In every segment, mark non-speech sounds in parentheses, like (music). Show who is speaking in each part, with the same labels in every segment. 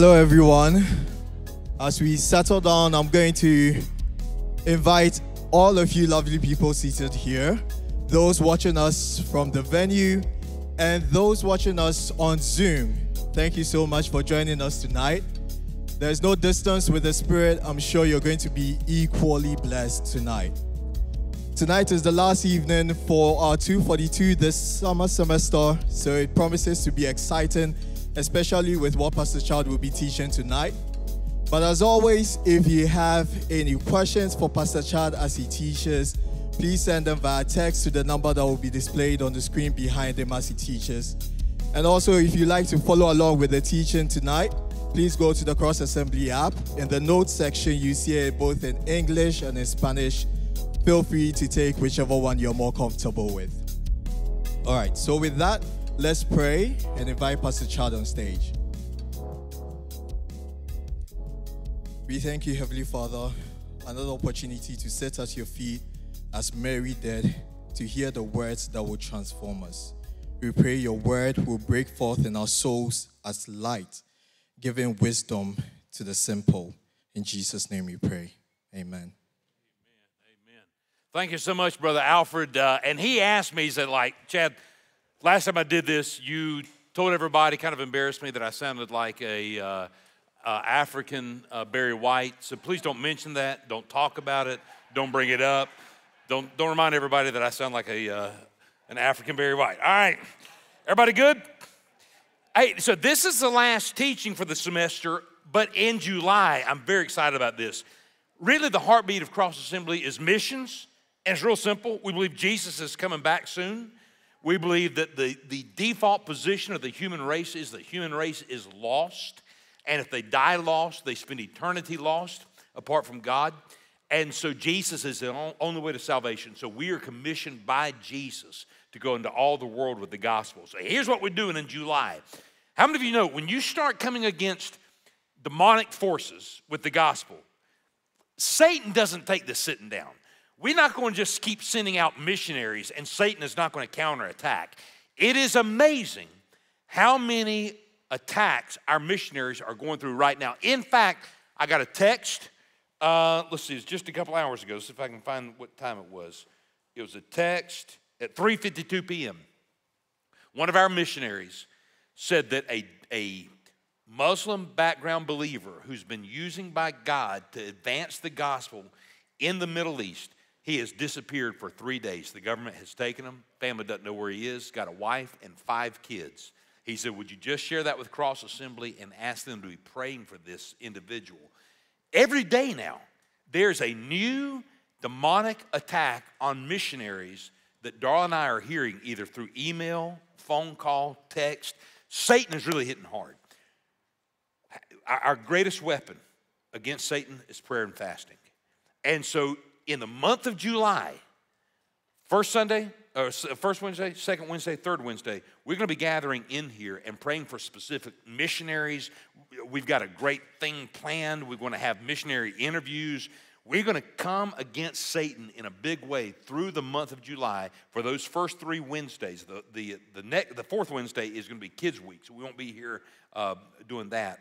Speaker 1: Hello, everyone. As we settle down, I'm going to invite all of you lovely people seated here, those watching us from the venue, and those watching us on Zoom. Thank you so much for joining us tonight. There's no distance with the Spirit. I'm sure you're going to be equally blessed tonight. Tonight is the last evening for our 242 this summer semester, so it promises to be exciting, especially with what Pastor Chad will be teaching tonight. But as always, if you have any questions for Pastor Chad as he teaches, please send them via text to the number that will be displayed on the screen behind him as he teaches. And also, if you like to follow along with the teaching tonight, please go to the Cross Assembly app. In the notes section, you see it both in English and in Spanish feel free to take whichever one you're more comfortable with. All right, so with that, let's pray and invite Pastor Chad on stage. We thank you, Heavenly Father, another opportunity to sit at your feet as Mary did to hear the words that will transform us. We pray your word will break forth in our souls as light, giving wisdom to the simple. In Jesus' name we pray. Amen. Amen.
Speaker 2: Thank you so much, Brother Alfred. Uh, and he asked me, he said, like, Chad, last time I did this, you told everybody, kind of embarrassed me that I sounded like a uh, uh, African uh, Barry White. So please don't mention that. Don't talk about it. Don't bring it up. Don't, don't remind everybody that I sound like a, uh, an African Barry White. All right. Everybody good? Hey, so this is the last teaching for the semester, but in July, I'm very excited about this. Really, the heartbeat of Cross Assembly is missions and it's real simple. We believe Jesus is coming back soon. We believe that the, the default position of the human race is the human race is lost. And if they die lost, they spend eternity lost apart from God. And so Jesus is the only way to salvation. So we are commissioned by Jesus to go into all the world with the gospel. So here's what we're doing in July. How many of you know when you start coming against demonic forces with the gospel, Satan doesn't take this sitting down. We're not going to just keep sending out missionaries and Satan is not going to counterattack. It is amazing how many attacks our missionaries are going through right now. In fact, I got a text. Uh, let's see, it's just a couple hours ago. Let's See if I can find what time it was. It was a text at 3:52 p.m. One of our missionaries said that a, a Muslim background believer who's been using by God to advance the gospel in the Middle East he has disappeared for three days. The government has taken him. Family doesn't know where he is. Got a wife and five kids. He said, Would you just share that with Cross Assembly and ask them to be praying for this individual? Every day now, there's a new demonic attack on missionaries that Darla and I are hearing either through email, phone call, text. Satan is really hitting hard. Our greatest weapon against Satan is prayer and fasting. And so in the month of July, first Sunday, or first Wednesday, second Wednesday, third Wednesday, we're going to be gathering in here and praying for specific missionaries. We've got a great thing planned. We're going to have missionary interviews. We're going to come against Satan in a big way through the month of July for those first three Wednesdays. The, the, the, next, the fourth Wednesday is going to be Kids Week, so we won't be here uh, doing that.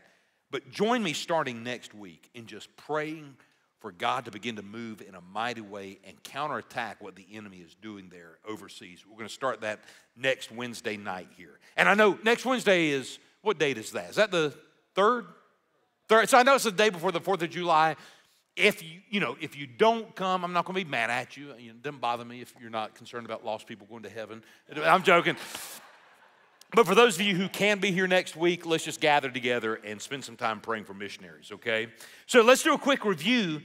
Speaker 2: But join me starting next week in just praying for God to begin to move in a mighty way and counterattack what the enemy is doing there overseas. We're going to start that next Wednesday night here. And I know next Wednesday is, what date is that? Is that the third? Third. So I know it's the day before the 4th of July. If you, you know, if you don't come, I'm not going to be mad at you. It doesn't bother me if you're not concerned about lost people going to heaven. I'm joking. But for those of you who can be here next week, let's just gather together and spend some time praying for missionaries, okay? So let's do a quick review.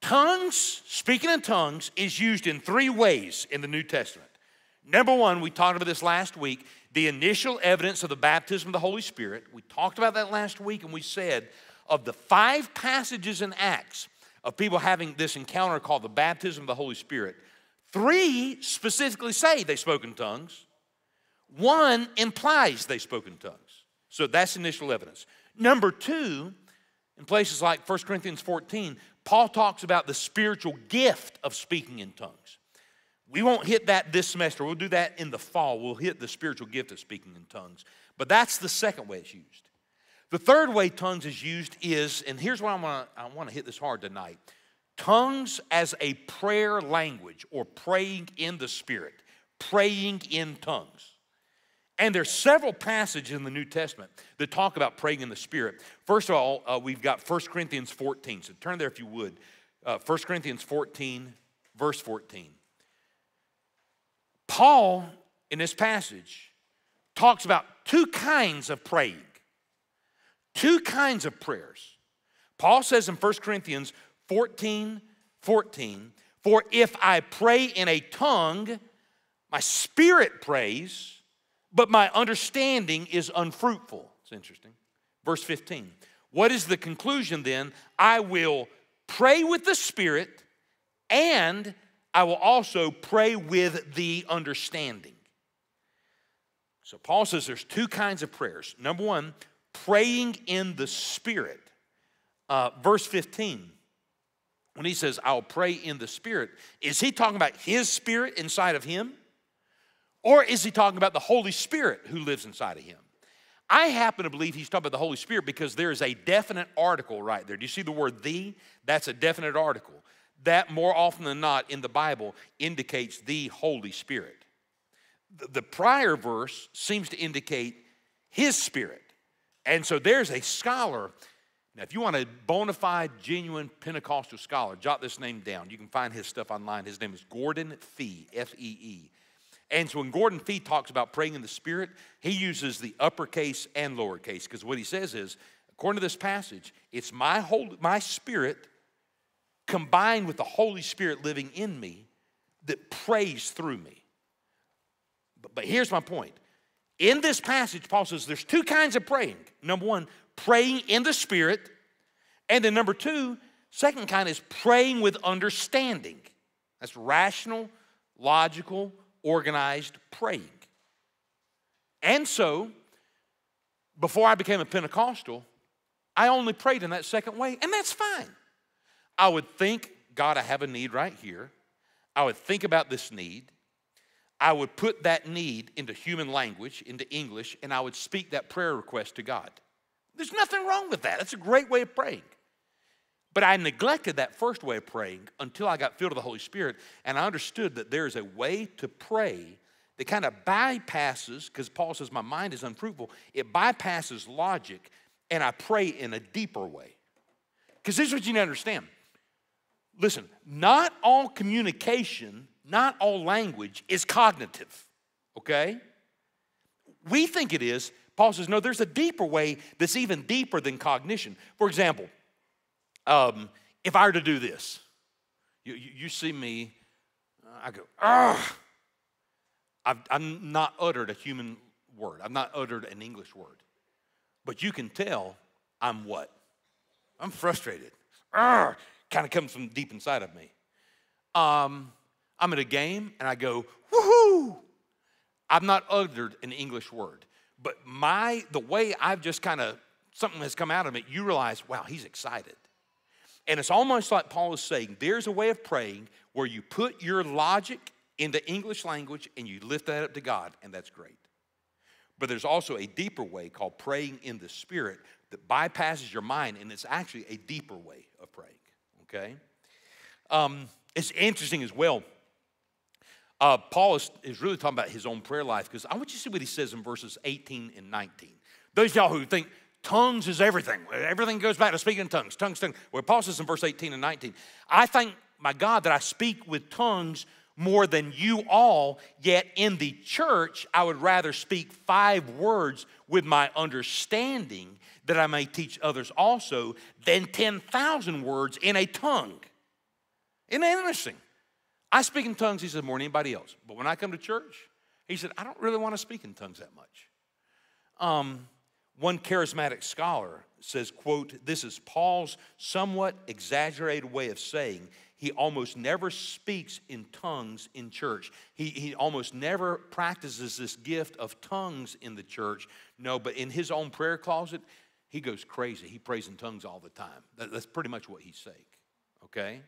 Speaker 2: Tongues, speaking in tongues, is used in three ways in the New Testament. Number one, we talked about this last week, the initial evidence of the baptism of the Holy Spirit. We talked about that last week, and we said of the five passages in Acts of people having this encounter called the baptism of the Holy Spirit, three specifically say they spoke in tongues. One implies they spoke in tongues. So that's initial evidence. Number two, in places like 1 Corinthians 14, Paul talks about the spiritual gift of speaking in tongues. We won't hit that this semester. We'll do that in the fall. We'll hit the spiritual gift of speaking in tongues. But that's the second way it's used. The third way tongues is used is, and here's what I want to I want to hit this hard tonight. Tongues as a prayer language or praying in the Spirit, praying in tongues. And there's several passages in the New Testament that talk about praying in the Spirit. First of all, uh, we've got 1 Corinthians 14. So turn there if you would. Uh, 1 Corinthians 14, verse 14. Paul, in this passage, talks about two kinds of praying, two kinds of prayers. Paul says in 1 Corinthians 14, 14, for if I pray in a tongue, my spirit prays, but my understanding is unfruitful. It's interesting. Verse 15. What is the conclusion then? I will pray with the spirit and I will also pray with the understanding. So Paul says there's two kinds of prayers. Number one, praying in the Spirit. Uh, verse 15, when he says, I'll pray in the Spirit, is he talking about his spirit inside of him? Or is he talking about the Holy Spirit who lives inside of him? I happen to believe he's talking about the Holy Spirit because there is a definite article right there. Do you see the word the? That's a definite article. That more often than not in the Bible indicates the Holy Spirit. The prior verse seems to indicate his spirit. And so there's a scholar. Now, if you want a bona fide, genuine Pentecostal scholar, jot this name down. You can find his stuff online. His name is Gordon Fee, F E E. And so when Gordon Fee talks about praying in the Spirit, he uses the uppercase and lowercase because what he says is, according to this passage, it's my whole my spirit combined with the Holy Spirit living in me that prays through me. But, but here's my point. In this passage, Paul says there's two kinds of praying. Number one, praying in the Spirit. And then number two, second kind is praying with understanding. That's rational, logical, organized praying. And so, before I became a Pentecostal, I only prayed in that second way, and that's fine. I would think, God, I have a need right here. I would think about this need. I would put that need into human language, into English, and I would speak that prayer request to God. There's nothing wrong with that. That's a great way of praying. But I neglected that first way of praying until I got filled with the Holy Spirit and I understood that there is a way to pray that kind of bypasses, because Paul says my mind is unfruitful, it bypasses logic and I pray in a deeper way. Because this is what you need to understand. Listen, not all communication not all language is cognitive, okay? We think it is. Paul says, no, there's a deeper way that's even deeper than cognition. For example, um, if I were to do this, you, you, you see me, I go, ah. I've, I've not uttered a human word, I've not uttered an English word. But you can tell I'm what? I'm frustrated. kind of comes from deep inside of me. Um, I'm at a game and I go, woohoo! I've not uttered an English word, but my the way I've just kind of something has come out of it, you realize, wow, he's excited. And it's almost like Paul is saying, there's a way of praying where you put your logic in the English language and you lift that up to God, and that's great. But there's also a deeper way called praying in the Spirit that bypasses your mind, and it's actually a deeper way of praying, okay? Um, it's interesting as well uh, Paul is, is really talking about his own prayer life because I want you to see what he says in verses 18 and 19. Those y'all who think tongues is everything, everything goes back to speaking in tongues, tongues, tongues. Well, Paul says in verse 18 and 19, I thank my God that I speak with tongues more than you all, yet in the church I would rather speak five words with my understanding that I may teach others also than 10,000 words in a tongue. Isn't that interesting? I speak in tongues, he said, more than anybody else. But when I come to church, he said, I don't really want to speak in tongues that much. Um, one charismatic scholar says, quote, this is Paul's somewhat exaggerated way of saying he almost never speaks in tongues in church. He, he almost never practices this gift of tongues in the church. No, but in his own prayer closet, he goes crazy. He prays in tongues all the time. That, that's pretty much what he's saying, okay?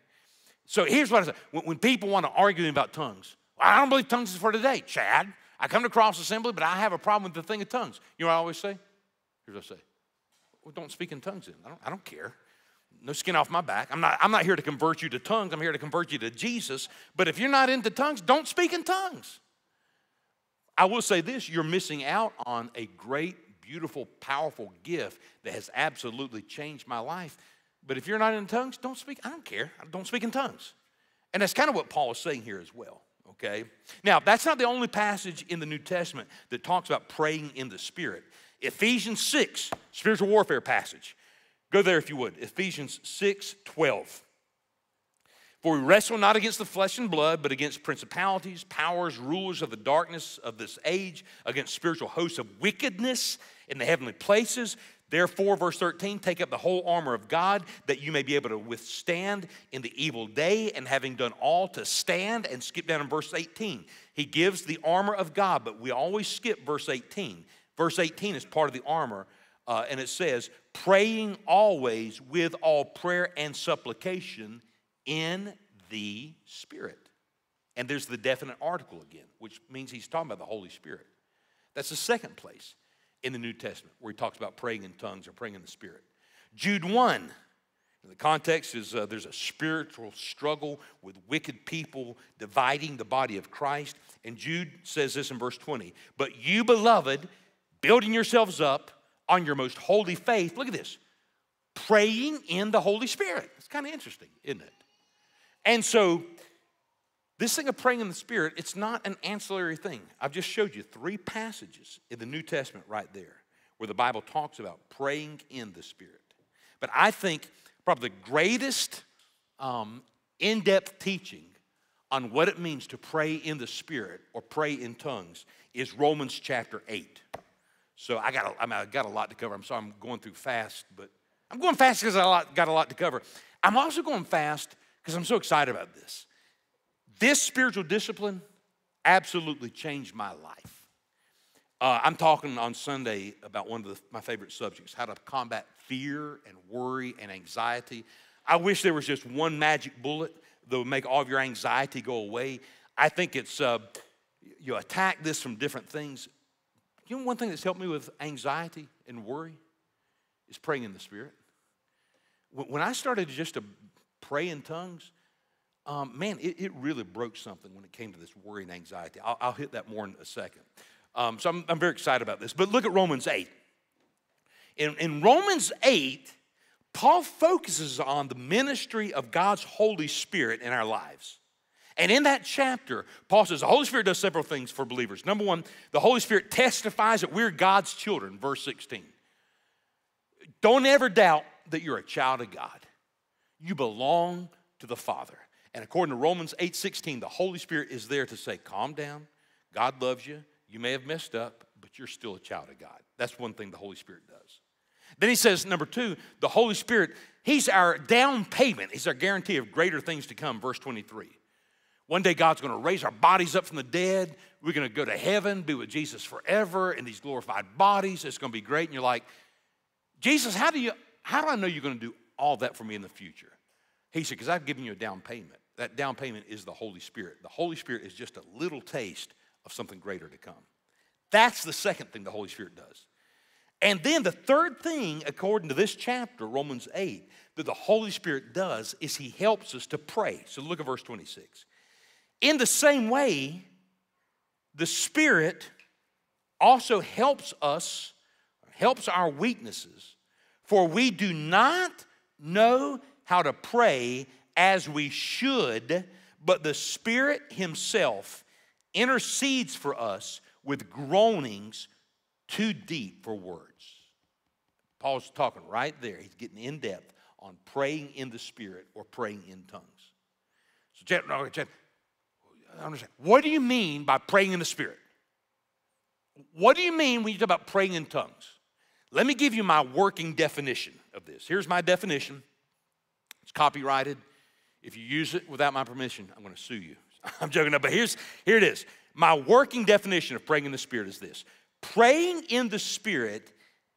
Speaker 2: So here's what I say when, when people want to argue about tongues, I don't believe tongues is for today, Chad. I come to Cross Assembly, but I have a problem with the thing of tongues. You know what I always say? Here's what I say well, don't speak in tongues then. I don't, I don't care. No skin off my back. I'm not, I'm not here to convert you to tongues. I'm here to convert you to Jesus. But if you're not into tongues, don't speak in tongues. I will say this you're missing out on a great, beautiful, powerful gift that has absolutely changed my life. But if you're not in tongues, don't speak. I don't care. Don't speak in tongues. And that's kind of what Paul is saying here as well. Okay? Now, that's not the only passage in the New Testament that talks about praying in the Spirit. Ephesians 6, spiritual warfare passage. Go there if you would. Ephesians 6 12. For we wrestle not against the flesh and blood, but against principalities, powers, rulers of the darkness of this age, against spiritual hosts of wickedness in the heavenly places. Therefore, verse 13, take up the whole armor of God that you may be able to withstand in the evil day, and having done all to stand, and skip down in verse 18. He gives the armor of God, but we always skip verse 18. Verse 18 is part of the armor, uh, and it says, praying always with all prayer and supplication in the Spirit. And there's the definite article again, which means he's talking about the Holy Spirit. That's the second place in the New Testament where he talks about praying in tongues or praying in the Spirit. Jude 1. The context is uh, there's a spiritual struggle with wicked people dividing the body of Christ. And Jude says this in verse 20 But you, beloved, building yourselves up on your most holy faith, look at this, praying in the Holy Spirit. It's kind of interesting, isn't it? And so, this thing of praying in the Spirit, it's not an ancillary thing. I've just showed you three passages in the New Testament right there where the Bible talks about praying in the Spirit. But I think probably the greatest um, in depth teaching on what it means to pray in the Spirit or pray in tongues is Romans chapter 8. So I got, a, I, mean, I got a lot to cover. I'm sorry I'm going through fast, but I'm going fast because I got a lot to cover. I'm also going fast because I'm so excited about this. This spiritual discipline absolutely changed my life. Uh, I'm talking on Sunday about one of the, my favorite subjects how to combat fear and worry and anxiety. I wish there was just one magic bullet that would make all of your anxiety go away. I think it's uh, you attack this from different things. You know, one thing that's helped me with anxiety and worry is praying in the Spirit. When I started just to pray in tongues, um, man, it, it, really broke something when it came to this worry and anxiety. I'll, I'll hit that more in a second. Um, so I'm, I'm, very excited about this. But look at Romans 8. In, in Romans 8, Paul focuses on the ministry of God's Holy Spirit in our lives. And in that chapter, Paul says the Holy Spirit does several things for believers. Number one, the Holy Spirit testifies that we're God's children, verse 16. Don't ever doubt that you're a child of God. You belong to the Father. And according to Romans 8:16, the Holy Spirit is there to say, calm down. God loves you. You may have messed up, but you're still a child of God. That's one thing the Holy Spirit does. Then he says, number two, the Holy Spirit, He's our down payment. He's our guarantee of greater things to come, verse 23. One day God's gonna raise our bodies up from the dead. We're gonna go to heaven, be with Jesus forever in these glorified bodies. It's gonna be great. And you're like, Jesus, how do you how do I know you're gonna do all that for me in the future? He said, Because I've given you a down payment. That down payment is the Holy Spirit. The Holy Spirit is just a little taste of something greater to come. That's the second thing the Holy Spirit does. And then the third thing, according to this chapter, Romans 8, that the Holy Spirit does is He helps us to pray. So look at verse 26. In the same way, the Spirit also helps us, helps our weaknesses, for we do not know how to pray as we should, but the Spirit Himself intercedes for us with groanings too deep for words. Paul's talking right there. He's getting in depth on praying in the Spirit or praying in tongues. So, understand. What do you mean by praying in the Spirit? What do you mean when you talk about praying in tongues? Let me give you my working definition of this. Here's my definition. It's copyrighted. If you use it without my permission, I'm going to sue you. (laughs) I'm joking, but here's here it is. My working definition of praying in the Spirit is this: praying in the Spirit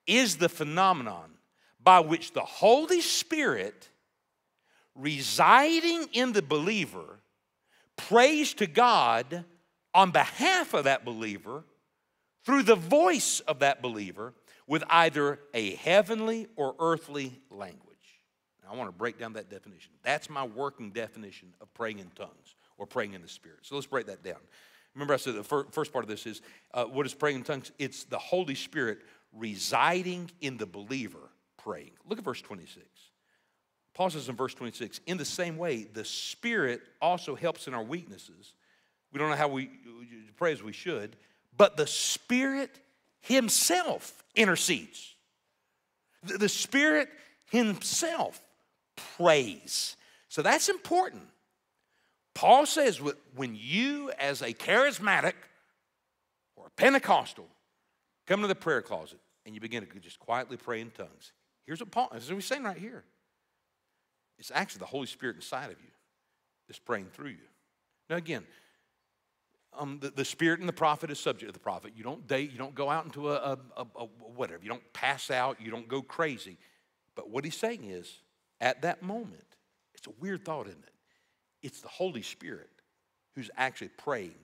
Speaker 2: is the phenomenon by which the Holy Spirit, residing in the believer, prays to God on behalf of that believer through the voice of that believer with either a heavenly or earthly language. Now, I want to break down that definition. That's my working definition of praying in tongues or praying in the Spirit. So let's break that down. Remember, I said the first part of this is uh, what is praying in tongues? It's the Holy Spirit residing in the believer praying. Look at verse 26. Paul says in verse 26, in the same way, the Spirit also helps in our weaknesses. We don't know how we pray as we should, but the Spirit Himself intercedes. The Spirit Himself prays. So that's important. Paul says when you, as a charismatic or a Pentecostal, come to the prayer closet and you begin to just quietly pray in tongues, here's what Paul, this is what he's saying right here. It's actually the Holy Spirit inside of you that's praying through you. Now, again, um, the, the Spirit and the prophet is subject to the prophet. You don't date, you don't go out into a, a, a, a whatever, you don't pass out, you don't go crazy. But what he's saying is, at that moment, it's a weird thought, isn't it? It's the Holy Spirit who's actually praying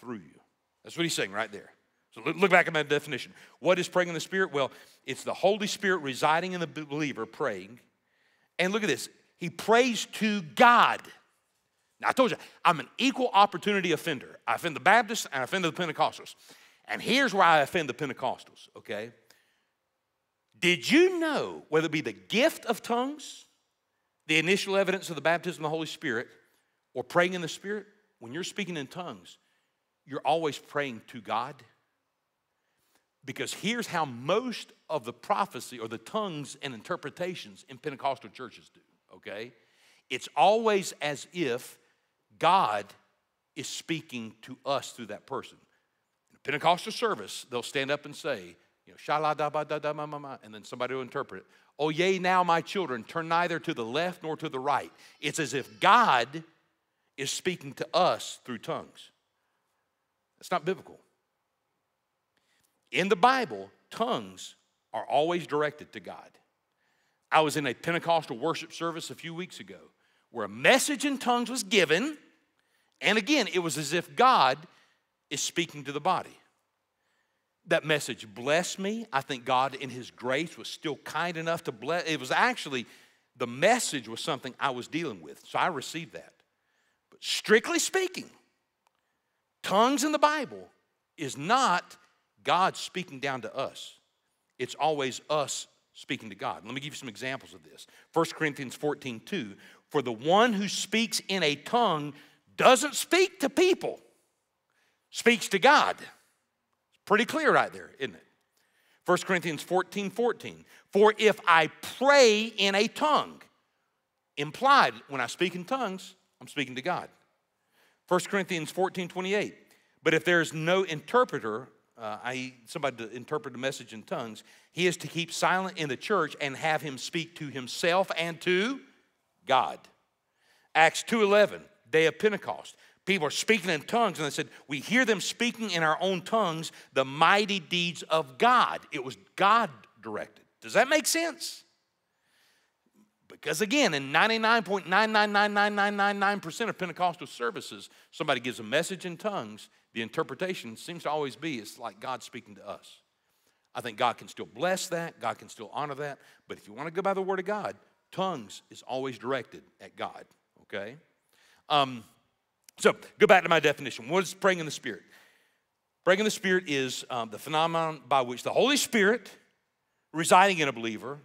Speaker 2: through you. That's what he's saying right there. So look, back at my definition. What is praying in the Spirit? Well, it's the Holy Spirit residing in the believer praying. And look at this. He prays to God. Now, I told you, I'm an equal opportunity offender. I offend the Baptists and I offend the Pentecostals. And here's where I offend the Pentecostals, okay? Did you know, whether it be the gift of tongues, the initial evidence of the baptism of the Holy Spirit, or praying in the Spirit, when you're speaking in tongues, you're always praying to God. Because here's how most of the prophecy or the tongues and interpretations in Pentecostal churches do, okay? It's always as if God is speaking to us through that person. In a Pentecostal service, they'll stand up and say, you know, shala da ba da da ma ma ma, and then somebody will interpret it. Oh, yea, now my children, turn neither to the left nor to the right. It's as if God is speaking to us through tongues. That's not biblical. In the Bible, tongues are always directed to God. I was in a Pentecostal worship service a few weeks ago where a message in tongues was given, and again, it was as if God is speaking to the body. That message blessed me. I think God, in His grace, was still kind enough to bless. It was actually, the message was something I was dealing with, so I received that. But strictly speaking, tongues in the Bible is not God speaking down to us. It's always us speaking to God. Let me give you some examples of this. 1 Corinthians 14, 2. For the one who speaks in a tongue doesn't speak to people, speaks to God. It's pretty clear right there, isn't it? 1 Corinthians 14, 14. For if I pray in a tongue, implied when I speak in tongues, I'm speaking to God. 1 Corinthians 14 28. But if there's no interpreter, uh, i.e., somebody to interpret a message in tongues, he is to keep silent in the church and have him speak to himself and to God. Acts 2:11, day of Pentecost. People are speaking in tongues, and they said, We hear them speaking in our own tongues the mighty deeds of God. It was God directed. Does that make sense? Because again, in 99.999999% of Pentecostal services, somebody gives a message in tongues. The interpretation seems to always be it's like God speaking to us. I think God can still bless that, God can still honor that. But if you want to go by the Word of God, tongues is always directed at God, okay? Um, so go back to my definition. What is praying in the Spirit? Praying in the Spirit is um, the phenomenon by which the Holy Spirit, residing in a believer,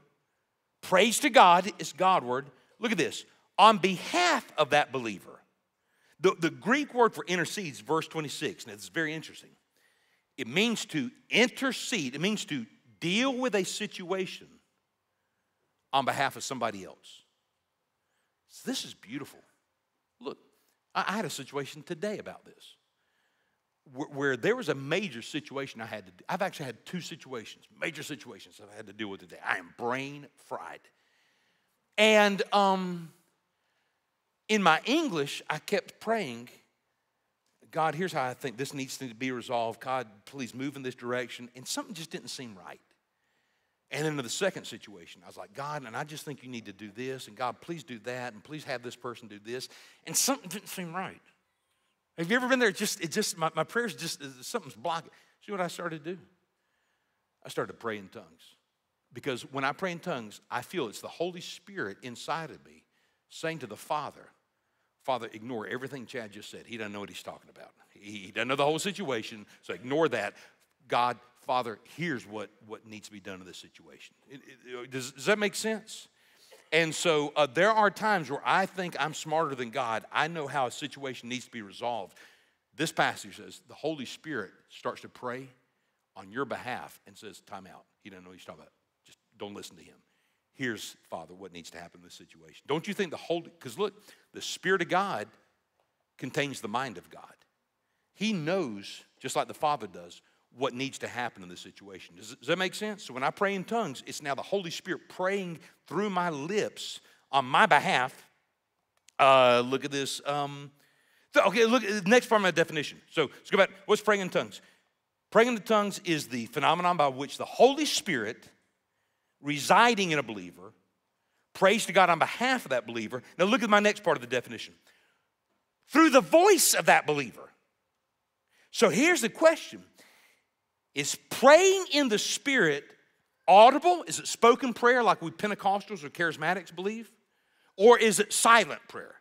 Speaker 2: prays to God is Godward. Look at this. On behalf of that believer. The, the Greek word for intercedes, verse 26, and it's very interesting. It means to intercede, it means to deal with a situation on behalf of somebody else. So this is beautiful. Look, I, I had a situation today about this where, where there was a major situation I had to, I've actually had two situations, major situations I've had to deal with today. I am brain fried. And um, in my English, I kept praying, God, here's how I think this needs to be resolved. God, please move in this direction. And something just didn't seem right. And then in the second situation, I was like, God, and I just think you need to do this, and God, please do that, and please have this person do this. And something didn't seem right. Have you ever been there? Just it just my, my prayers just something's blocking. See what I started to do? I started to pray in tongues. Because when I pray in tongues, I feel it's the Holy Spirit inside of me saying to the Father, Father, ignore everything Chad just said. He doesn't know what he's talking about. He doesn't know the whole situation, so ignore that. God, Father, here's what, what needs to be done in this situation. It, it, does, does that make sense? And so uh, there are times where I think I'm smarter than God. I know how a situation needs to be resolved. This passage says the Holy Spirit starts to pray on your behalf and says, Time out. He doesn't know what he's talking about. Just don't listen to him. Here's, Father, what needs to happen in this situation. Don't you think the Holy, because look, the Spirit of God contains the mind of God. He knows, just like the Father does, what needs to happen in this situation. Does, does, that make sense? So when I pray in tongues, it's now the Holy Spirit praying through my lips on my behalf. Uh, look at this. Um, okay, look the next part of my definition. So let's go back. What's praying in tongues? Praying in the tongues is the phenomenon by which the Holy Spirit, residing in a believer, prays to God on behalf of that believer. Now look at my next part of the definition. Through the voice of that believer. So here's the question Is praying in the Spirit audible? Is it spoken prayer like we Pentecostals or charismatics believe? Or is it silent prayer?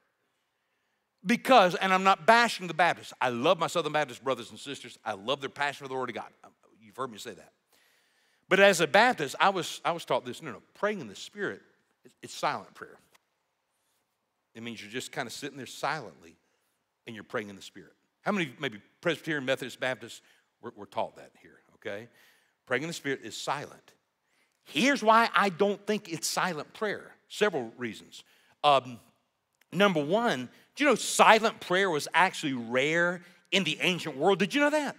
Speaker 2: Because, and I'm not bashing the Baptists. I love my Southern Baptist brothers and sisters. I love their passion for the Word of God. Um, you've heard me say that. But as a Baptist, I was, I was taught this no, no, praying in the Spirit, it's silent prayer. It means you're just kind of sitting there silently and you're praying in the Spirit. How many, maybe Presbyterian, Methodist, Baptist, were, were taught that here, okay? Praying in the Spirit is silent. Here's why I don't think it's silent prayer. Several reasons. Um, number one, do you know silent prayer was actually rare in the ancient world? Did you know that?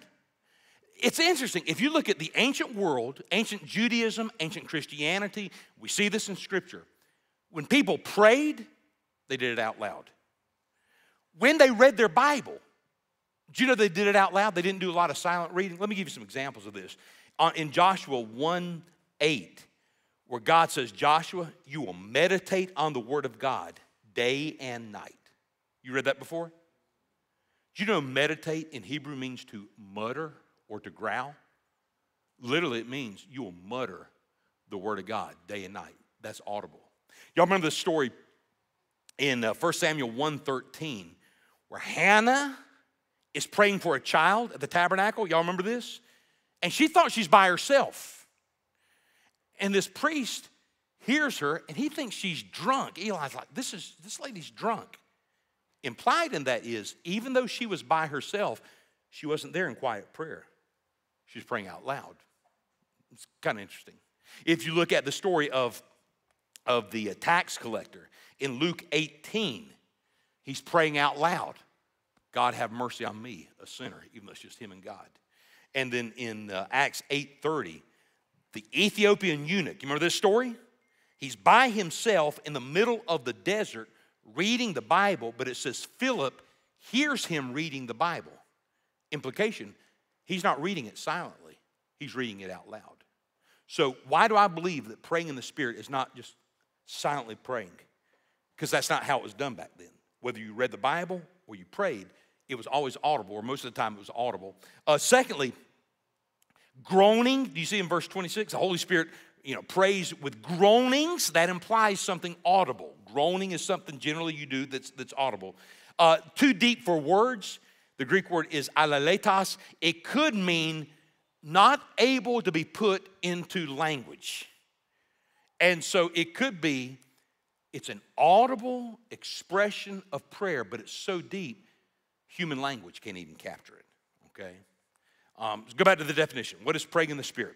Speaker 2: It's interesting. If you look at the ancient world, ancient Judaism, ancient Christianity, we see this in Scripture. When people prayed, they did it out loud. When they read their Bible, do you know they did it out loud? They didn't do a lot of silent reading. Let me give you some examples of this. In Joshua 1 8, where God says, Joshua, you will meditate on the word of God day and night. You read that before? Do you know meditate in Hebrew means to mutter or to growl? Literally, it means you will mutter the word of God day and night. That's audible. Y'all remember the story in uh, 1 Samuel 1.13 where Hannah is praying for a child at the tabernacle. Y'all remember this? And she thought she's by herself. And this priest hears her and he thinks she's drunk. Eli's like, this is this lady's drunk. Implied in that is, even though she was by herself, she wasn't there in quiet prayer. She was praying out loud. It's kind of interesting. If you look at the story of, of the tax collector in Luke 18, he's praying out loud. God have mercy on me, a sinner, even though it's just him and God. And then in uh, Acts 8:30, the Ethiopian eunuch, you remember this story? He's by himself in the middle of the desert reading the Bible, but it says Philip hears him reading the Bible. Implication, he's not reading it silently, he's reading it out loud. So, why do I believe that praying in the Spirit is not just silently praying? Because that's not how it was done back then. Whether you read the Bible or you prayed, it was always audible, or most of the time it was audible. Uh, secondly, groaning. Do you see in verse 26? The Holy Spirit, you know, prays with groanings. That implies something audible. Groaning is something generally you do that's, that's audible. Uh, too deep for words. The Greek word is alaletos. It could mean not able to be put into language. And so it could be it's an audible expression of prayer, but it's so deep Human language can't even capture it, okay? Um, let's go back to the definition. What is praying in the Spirit?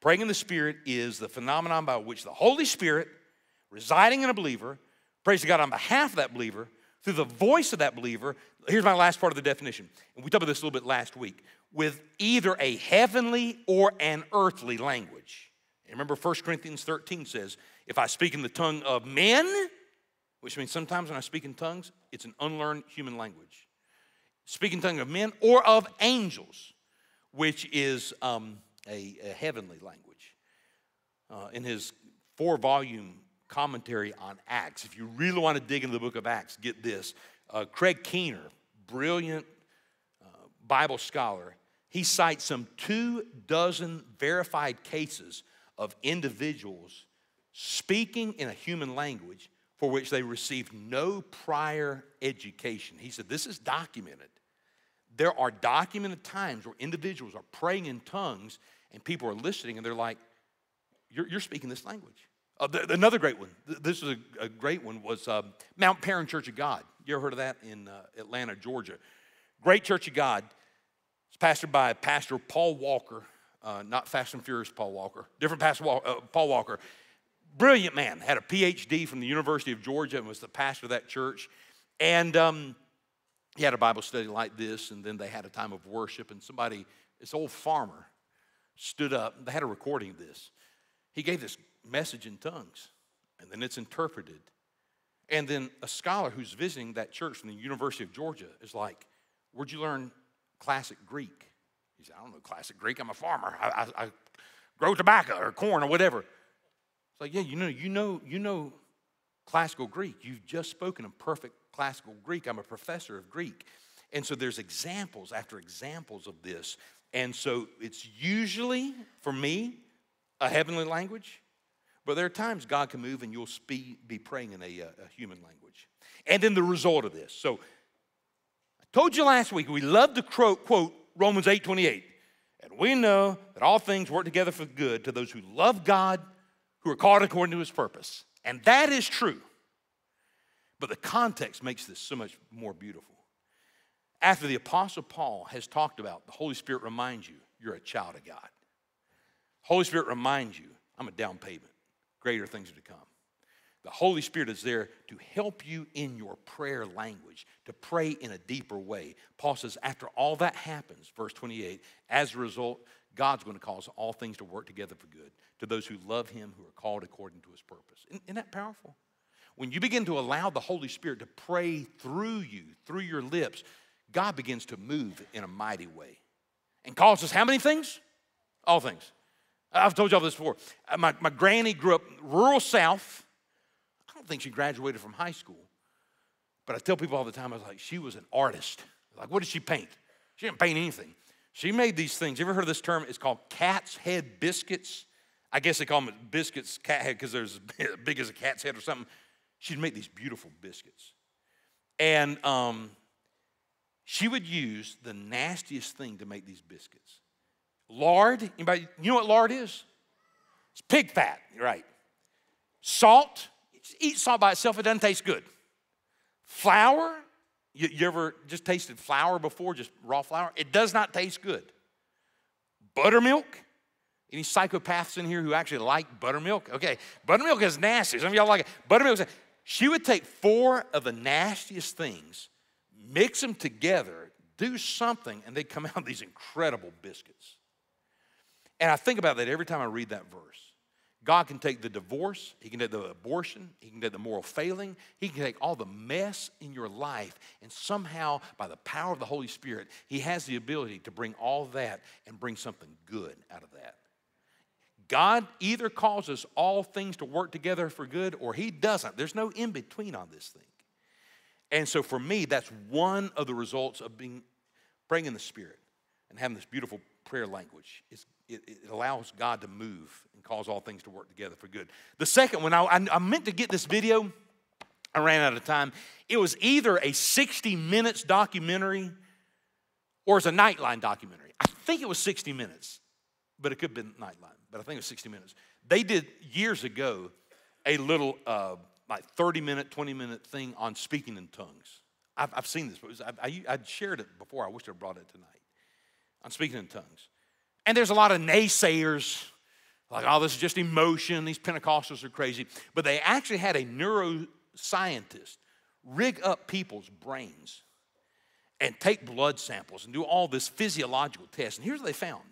Speaker 2: Praying in the Spirit is the phenomenon by which the Holy Spirit, residing in a believer, prays to God on behalf of that believer through the voice of that believer. Here's my last part of the definition. And we talked about this a little bit last week with either a heavenly or an earthly language. And remember, 1 Corinthians 13 says, If I speak in the tongue of men, which means sometimes when I speak in tongues, it's an unlearned human language. Speaking tongue of men or of angels, which is um, a, a, heavenly language. Uh, in his four volume commentary on Acts, if you really want to dig into the book of Acts, get this. Uh, Craig Keener, brilliant uh, Bible scholar, he cites some two dozen verified cases of individuals speaking in a human language for which they received no prior education. He said, This is documented. There are documented times where individuals are praying in tongues and people are listening and they're like, You're, you're speaking this language. Uh, another great one, this is a, a great one, was uh, Mount Paran Church of God. You ever heard of that in uh, Atlanta, Georgia? Great Church of God. It's pastored by Pastor Paul Walker, uh, not Fast and Furious Paul Walker, different Pastor Wal- uh, Paul Walker. Brilliant man, had a PhD from the University of Georgia and was the pastor of that church. And um, he had a Bible study like this, and then they had a time of worship, and somebody, this old farmer, stood up. They had a recording of this. He gave this message in tongues, and then it's interpreted. And then a scholar who's visiting that church from the University of Georgia is like, Where'd you learn classic Greek? He said, I don't know classic Greek. I'm a farmer. I, I, I grow tobacco or corn or whatever. It's like, yeah, you know, you know, you know classical Greek. You've just spoken in perfect classical Greek. I'm a professor of Greek. And so there's examples after examples of this. And so it's usually, for me, a heavenly language. But there are times God can move and you'll be praying in a, uh, a human language. And then the result of this. So I told you last week, we love to quote Romans 8 28. And we know that all things work together for good to those who love God, who are called according to his purpose. And that is true. But the context makes this so much more beautiful. After the Apostle Paul has talked about the Holy Spirit reminds you you're a child of God. Holy Spirit reminds you I'm a down payment greater things are to come. The Holy Spirit is there to help you in your prayer language, to pray in a deeper way. Paul says, after all that happens, verse 28, as a result, God's going to cause all things to work together for good to those who love Him, who are called according to His purpose. Isn't, that powerful? When you begin to allow the Holy Spirit to pray through you, through your lips, God begins to move in a mighty way and causes how many things? All things. I've told y'all this before. Uh, my, my granny grew up rural South. I don't think she graduated from high school. But I tell people all the time, I was like, she was an artist. Like, what did she paint? She didn't paint anything. She made these things. You ever heard of this term? It's called cat's head biscuits. I guess they call them biscuits cat head because they're as (laughs) big as a cat's head or something. She'd make these beautiful biscuits. And um, she would use the nastiest thing to make these biscuits. Lard, anybody, you know what lard is? It's pig fat, right? Salt, eat salt by itself, it doesn't taste good. Flour, you, you ever just tasted flour before, just raw flour? It does not taste good. Buttermilk, any psychopaths in here who actually like buttermilk? Okay, buttermilk is nasty. Some of y'all like it. Buttermilk, she would take four of the nastiest things, mix them together, do something, and they come out (laughs) these incredible biscuits. And I think about that every time I read that verse. God can take the divorce, He can take the abortion, He can take the moral failing, He can take all the mess in your life, and somehow, by the power of the Holy Spirit, He has the ability to bring all that and bring something good out of that. God either causes all things to work together for good or He doesn't. There's no in between on this thing. And so for me, that's one of the results of being praying in the Spirit and having this beautiful prayer language. It's it, it, allows God to move and cause all things to work together for good. The second one, I, I, meant to get this video, I ran out of time. It was either a 60 minutes documentary or it's a Nightline documentary. I think it was 60 minutes, but it could have been Nightline, but I think it was 60 minutes. They did years ago a little uh, like 30 minute, 20 minute thing on speaking in tongues. I've, I've seen this, but I, I, I'd shared it before. I wish I brought it tonight on speaking in tongues. And there's a lot of naysayers, like, oh, this is just emotion. These Pentecostals are crazy. But they actually had a neuroscientist rig up people's brains and take blood samples and do all this physiological tests. And here's what they found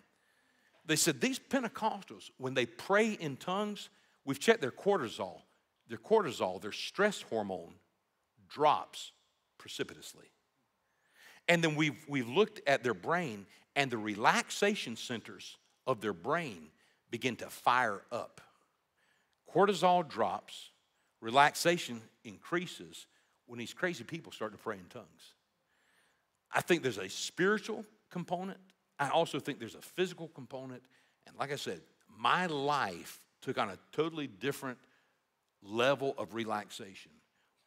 Speaker 2: they said these Pentecostals, when they pray in tongues, we've checked their cortisol. Their cortisol, their stress hormone, drops precipitously. And then we've, we've looked at their brain, and the relaxation centers of their brain begin to fire up. Cortisol drops, relaxation increases when these crazy people start to pray in tongues. I think there's a spiritual component, I also think there's a physical component. And like I said, my life took on a totally different level of relaxation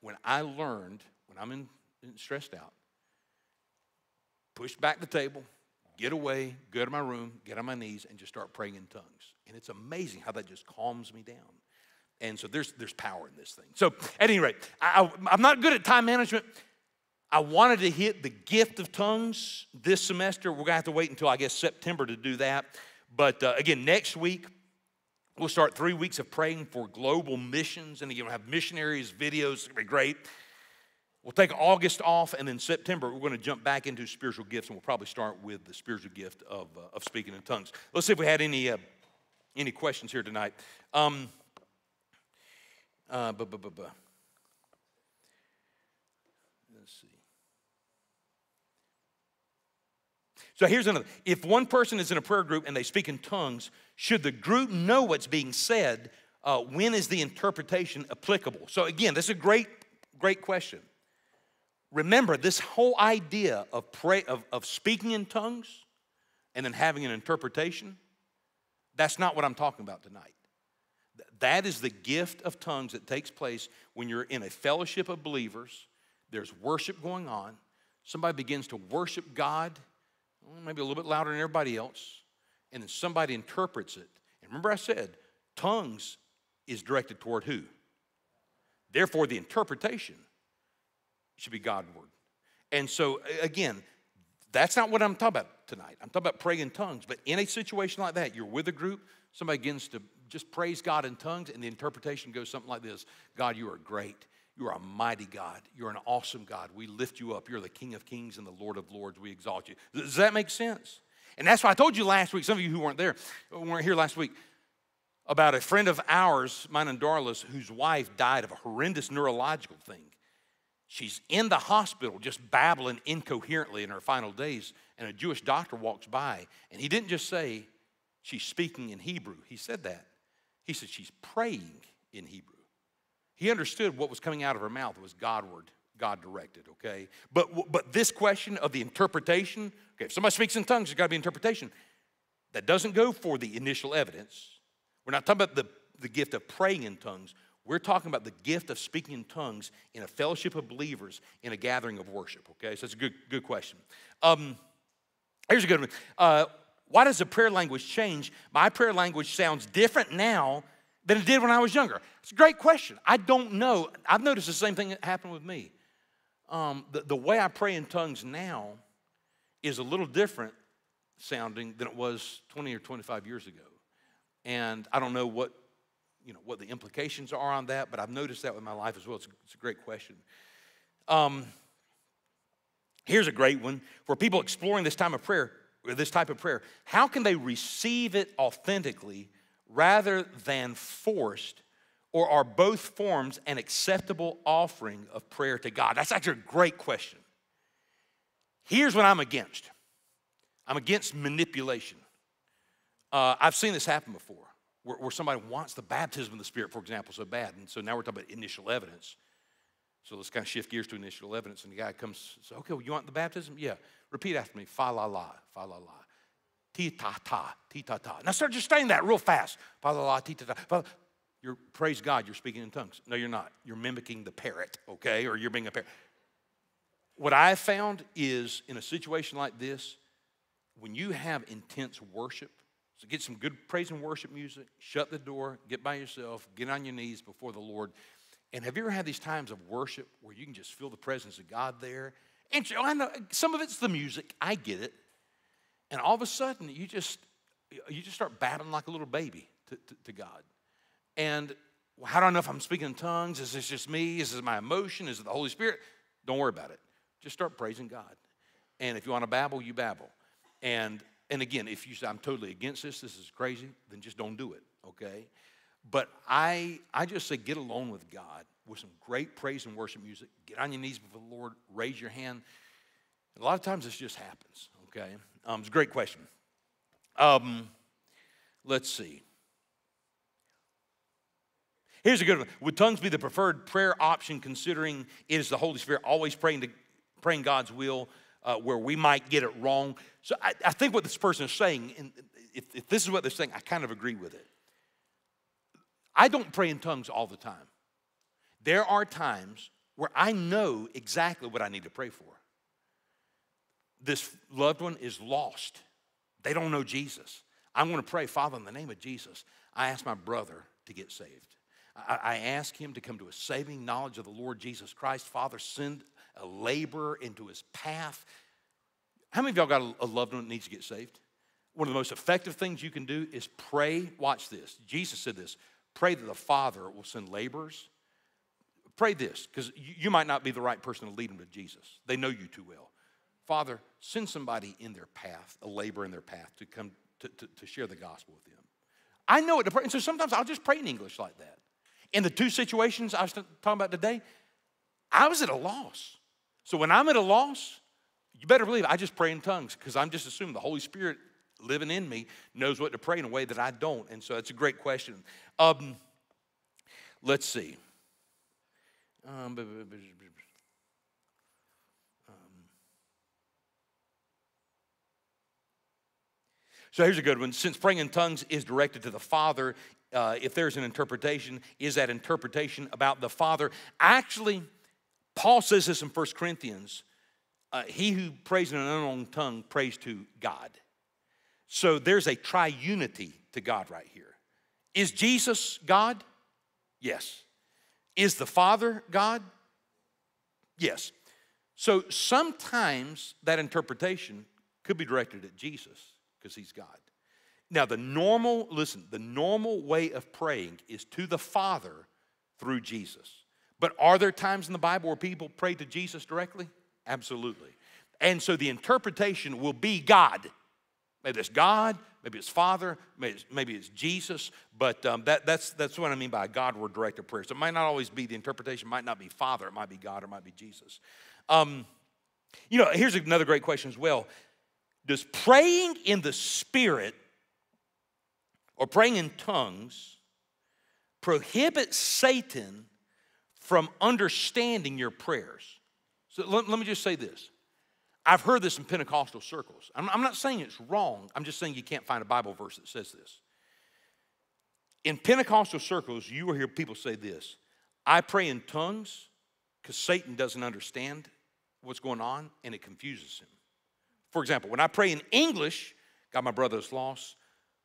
Speaker 2: when I learned, when I'm in, stressed out, push back the table, get away, go to my room, get on my knees, and just start praying in tongues. And it's amazing how that just calms me down. And so there's, there's power in this thing. So, at any rate, I, I'm not good at time management. I wanted to hit the gift of tongues this semester. We're going to have to wait until, I guess, September to do that. But uh, again, next week, we'll start three weeks of praying for global missions. And again, we'll have missionaries, videos. It's going to be great. We'll take August off, and then September, we're going to jump back into spiritual gifts, and we'll probably start with the spiritual gift of, uh, of speaking in tongues. Let's see if we had any, uh, any questions here tonight. Um, uh, bu- Let's see. So here's another. If one person is in a prayer group and they speak in tongues, should the group know what's being said? Uh, when is the interpretation applicable? So again, this is a great, great question remember this whole idea of, pray, of, of speaking in tongues and then having an interpretation, that's not what I'm talking about tonight. That is the gift of tongues that takes place when you're in a fellowship of believers. There's worship going on. Somebody begins to worship God, maybe a little bit louder than everybody else, and then somebody interprets it. And remember, I said, tongues is directed toward who? Therefore, the interpretation should be Godward. And so, again, that's not what I'm talking about tonight. I'm talking about praying in tongues. But in a situation like that, you're with a group, somebody begins to just praise God in tongues, and the interpretation goes something like this God, you are great. You are a mighty God. You're an awesome God. We lift you up. You're the King of kings and the Lord of lords. We exalt you. Does that make sense? And that's why I told you last week, some of you who weren't there, weren't here last week, about a friend of ours, mine and Darla's, whose wife died of a horrendous neurological thing. She's in the hospital just babbling incoherently in her final days, and a Jewish doctor walks by, and he didn't just say, She's speaking in Hebrew. He said that. He said, She's praying in Hebrew. He understood what was coming out of her mouth was Godward, God directed, okay? But, but this question of the interpretation, okay, if somebody speaks in tongues, there's got to be interpretation. That doesn't go for the initial evidence. We're not talking about the, the gift of praying in tongues. We're talking about the gift of speaking in tongues in a fellowship of believers in a gathering of worship, okay? So that's a good, good question. Um, here's a good one. Uh, why does the prayer language change? My prayer language sounds different now than it did when I was younger. It's a great question. I don't know. I've noticed the same thing that happened with me. Um, the, the way I pray in tongues now is a little different sounding than it was 20 or 25 years ago. And I don't know what you know, what the implications are on that, but I've noticed that with my life as well. It's a, it's a great question. Um, here's a great one for people exploring this time of prayer, this type of prayer. How can they receive it authentically rather than forced? Or are both forms an acceptable offering of prayer to God? That's actually a great question. Here's what I'm against I'm against manipulation. Uh, I've seen this happen before where, where somebody wants the baptism of the Spirit, for example, so bad. And so now we're talking about initial evidence. So let's kind of shift gears to initial evidence. And the guy comes, says, okay, well, you want the baptism? Yeah. Repeat after me. Fa la la, fa la la. Ti ta ta, ti ta ta. Now start just saying that real fast. Fa la la, ti ta ta. You're, praise God, you're speaking in tongues. No, you're not. You're mimicking the parrot, okay? Or you're being a parrot. What I found is in a situation like this, when you have intense worship, so get some good praise and worship music, shut the door, get by yourself, get on your knees before the Lord. And have you ever had these times of worship where you can just feel the presence of God there? And I know some of it's the music, I get it. And all of a sudden, you just you just start babbling like a little baby to, to, to God. And well, how do I know if I'm speaking in tongues? Is this just me? Is this my emotion? Is it the Holy Spirit? Don't worry about it. Just start praising God. And if you want to babble, you babble. And and again, if you say, I'm totally against this, this is crazy, then just don't do it, okay? But I, I just say, get alone with God with some great praise and worship music. Get on your knees before the Lord, raise your hand. And a lot of times this just happens, okay? Um, it's a great question. Um, let's see. Here's a good one. Would tongues be the preferred prayer option considering it is the Holy Spirit always praying, to, praying God's will uh, where we might get it wrong. So I, I think what this person is saying, and if, if this is what they're saying, I kind of agree with it. I don't pray in tongues all the time. There are times where I know exactly what I need to pray for. This loved one is lost. They don't know Jesus. I'm going to pray, Father, in the name of Jesus, I ask my brother to get saved. I, I ask him to come to a saving knowledge of the Lord Jesus Christ. Father, send a laborer into his path. How many of y'all got a, loved one that needs to get saved? One of the most effective things you can do is pray. Watch this. Jesus said this pray that the Father will send laborers. Pray this, because you, you might not be the right person to lead them to Jesus. They know you too well. Father, send somebody in their path, a laborer in their path, to come to, to, to share the gospel with them. I know it to pray. And so sometimes I'll just pray in English like that. In the two situations I was talking about today, I was at a loss. So when I'm at a loss, you better believe I just pray in tongues because I'm just assuming the Holy Spirit living in me knows what to pray in a way that I don't. And so it's a great question. Um, let's see. Um, So here's a good one. Since praying in tongues is directed to the Father, uh, if there's an interpretation, is that interpretation about the Father? Actually, Paul says this in 1 Corinthians uh, He who prays in an unknown tongue prays to God. So there's a triunity to God right here. Is Jesus God? Yes. Is the Father God? Yes. So sometimes that interpretation could be directed at Jesus because he's God. Now, the normal, listen, the normal way of praying is to the Father through Jesus. But are there times in the Bible where people pray to Jesus directly? Absolutely. And so the interpretation will be God. Maybe it's God, maybe it's Father, maybe it's, maybe it's Jesus, but um, that, that's, that's what I mean by Godward directed prayer. So it might not always be the interpretation, might not be Father, it might be God, or it might be Jesus. Um, you know, here's another great question as well. Does praying in the Spirit or praying in tongues prohibit Satan from understanding your prayers? So let, let me just say this. I've heard this in Pentecostal circles. I'm, I'm not saying it's wrong, I'm just saying you can't find a Bible verse that says this. In Pentecostal circles, you will hear people say this I pray in tongues because Satan doesn't understand what's going on and it confuses him. For example, when I pray in English, God, my brother is lost,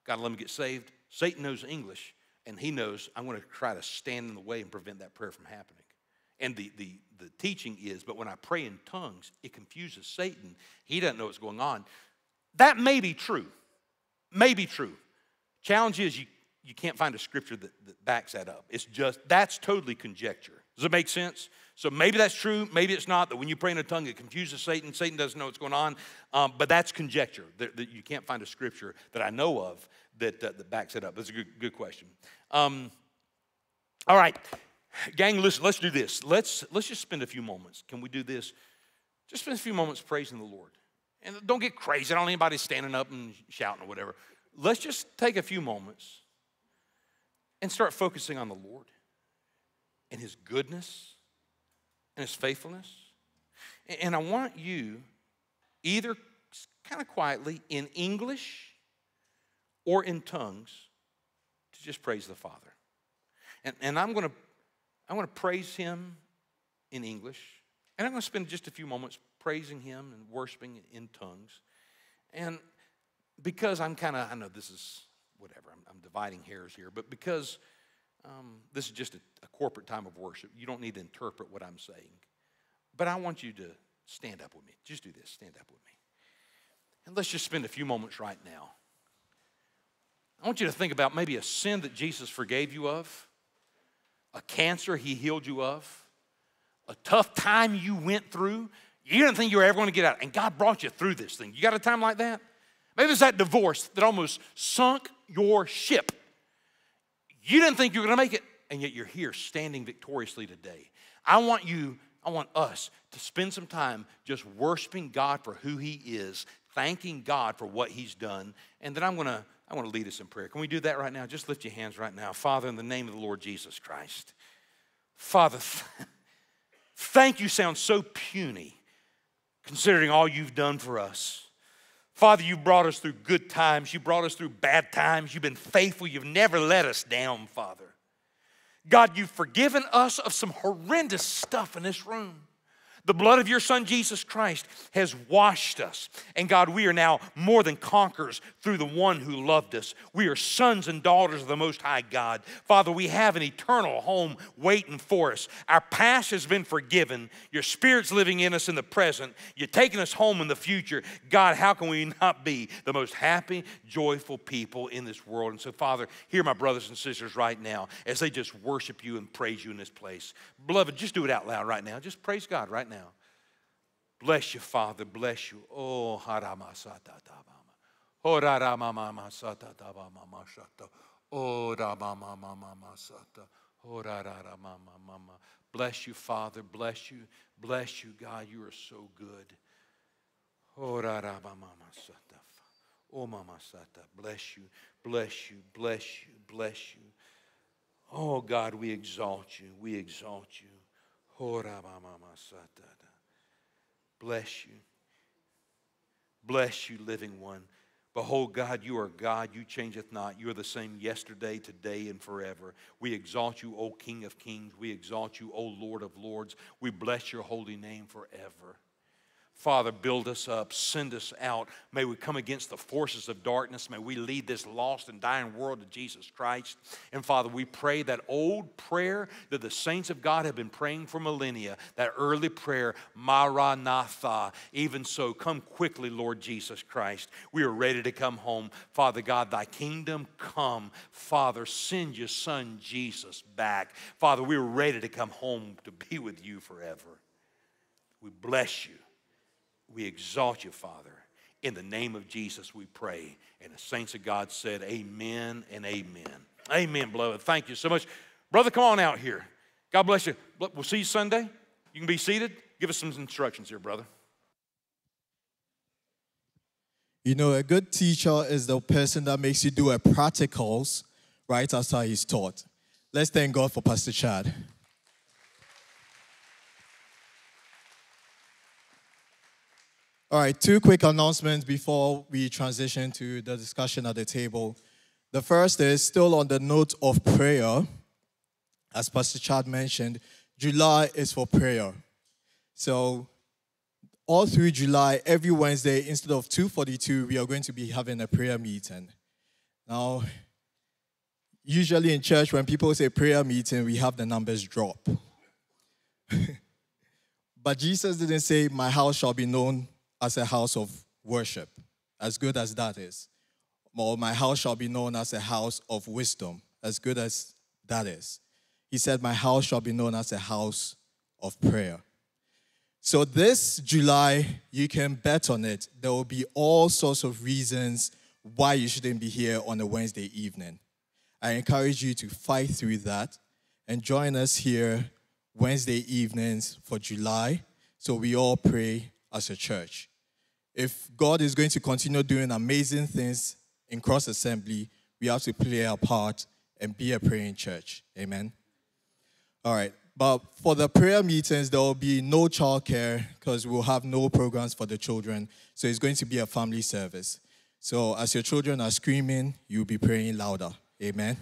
Speaker 2: God, let me get saved. Satan knows English, and he knows I'm going to try to stand in the way and prevent that prayer from happening. And the, the, the teaching is, but when I pray in tongues, it confuses Satan. He doesn't know what's going on. That may be true. May be true. Challenge is you, you can't find a scripture that, that backs that up. It's just, that's totally conjecture. Does it make sense? So maybe that's true, maybe it's not, that when you pray in a tongue, it confuses Satan. Satan doesn't know what's going on. Um, but that's conjecture. That, that, you can't find a scripture that I know of that, uh, that backs it up. That's a good, good question. Um, all right, gang, listen, let's do this. Let's, let's just spend a few moments. Can we do this? Just spend a few moments praising the Lord. And don't get crazy. I don't need anybody standing up and shouting or whatever. Let's just take a few moments and start focusing on the Lord and His goodness and his faithfulness. And I want you either kind of quietly in English or in tongues to just praise the Father. And, and I'm going to I'm going to praise him in English. And I'm going to spend just a few moments praising him and worshiping in tongues. And because I'm kind of, I know this is whatever, I'm, I'm dividing hairs here, but because um, this is just a, a corporate time of worship. You don't need to interpret what I'm saying. But I want you to stand up with me. Just do this stand up with me. And let's just spend a few moments right now. I want you to think about maybe a sin that Jesus forgave you of, a cancer he healed you of, a tough time you went through. You didn't think you were ever going to get out, and God brought you through this thing. You got a time like that? Maybe it's that divorce that almost sunk your ship. You didn't think you were going to make it, and yet you're here standing victoriously today. I want you, I want us to spend some time just worshiping God for who He is, thanking God for what He's done, and then I'm going to I want to lead us in prayer. Can we do that right now? Just lift your hands right now. Father, in the name of the Lord Jesus Christ. Father, (laughs) thank you sounds so puny considering all you've done for us. Father, you brought us through good times. You brought us through bad times. You've been faithful. You've never let us down, Father. God, you've forgiven us of some horrendous stuff in this room. The blood of your Son, Jesus Christ, has washed us. And God, we are now more than conquerors through the one who loved us. We are sons and daughters of the Most High God. Father, we have an eternal home waiting for us. Our past has been forgiven. Your Spirit's living in us in the present. You're taking us home in the future. God, how can we not be the most happy, joyful people in this world? And so, Father, hear my brothers and sisters right now as they just worship you and praise you in this place. Beloved, just do it out loud right now. Just praise God right now. Bless you, Father. Bless you. Oh. Oh. Oh, mama. Oh, mama. Bless you, Father. Bless you. Bless you, God. You are so good. Oh. Oh, mama sata. Bless you. Bless you. Bless you. Bless you. Oh, God, we exalt you. We exalt you. Oh, ramama sata. Bless you. Bless you, living one. Behold, God, you are God, you changeth not. You are the same yesterday, today, and forever. We exalt you, O King of kings. We exalt you, O Lord of lords. We bless your holy name forever. Father, build us up, send us out. May we come against the forces of darkness. May we lead this lost and dying world to Jesus Christ. And Father, we pray that old prayer that the saints of God have been praying for millennia, that early prayer, Maranatha. Even so, come quickly, Lord Jesus Christ. We are ready to come home. Father God, thy kingdom come. Father, send your son Jesus back. Father, we are ready to come home to be with you forever. We bless you. We exalt you, Father. In the name of Jesus, we pray. And the saints of God said, Amen and amen. Amen, beloved. Thank you so much. Brother, come on out here. God bless you. We'll see you Sunday. You can be seated. Give us some instructions here, brother.
Speaker 1: You know, a good teacher is the person that makes you do a practicals right after he's taught. Let's thank God for Pastor Chad. All right, two quick announcements before we transition to the discussion at the table. The first is still on the note of prayer. As Pastor Chad mentioned, July is for prayer. So all through July, every Wednesday, instead of 242, we are going to be having a prayer meeting. Now, usually in church, when people say prayer meeting, we have the numbers drop. (laughs) but Jesus didn't say, My house shall be known as a house of worship, as good as that is. Or my house shall be known as a house of wisdom, as good as that is. He said, My house shall be known as a house of prayer. So, this July, you can bet on it. There will be all sorts of reasons why you shouldn't be here on a Wednesday evening. I encourage you to fight through that and join us here Wednesday evenings for July so we all pray as a church if God is going to continue doing amazing things in Cross Assembly, we have to play our part and be a praying church. Amen. All right. But for the prayer meetings, there will be no childcare because we'll have no programs for the children. So it's going to be a family service. So as your children are screaming, you'll be praying louder. Amen.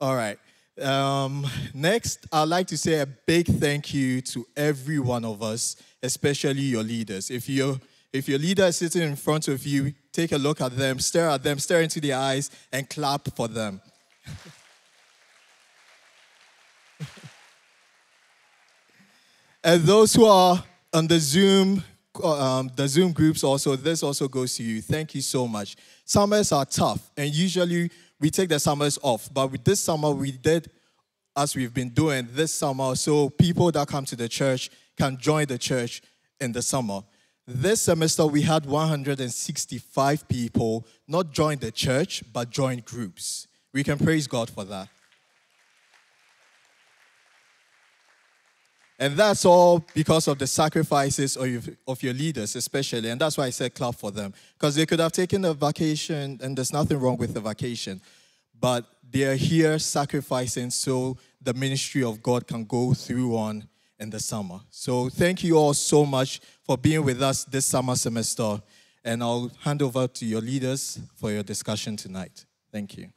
Speaker 1: All right. Um, next, I'd like to say a big thank you to every one of us especially your leaders. If, you if your leader is sitting in front of you, take a look at them, stare at them, stare into their eyes, and clap for them. (laughs) and those who are on the Zoom, um, the Zoom groups also, this also goes to you. Thank you so much. Summers are tough, and usually we take the summers off, but with this summer we did as we've been doing this summer, so people that come to the church can join the church in the summer. This semester, we had 165 people not join the church, but join groups. We can praise God for that. And that's all because of the sacrifices of your, of your leaders, especially. And that's why I said clap for them. Because they could have taken a vacation, and there's nothing wrong with the vacation. But they are here sacrificing so the ministry of God can go through on in the summer. So thank you all so much for being with us this summer semester. And I'll hand over to your leaders for your discussion tonight. Thank you.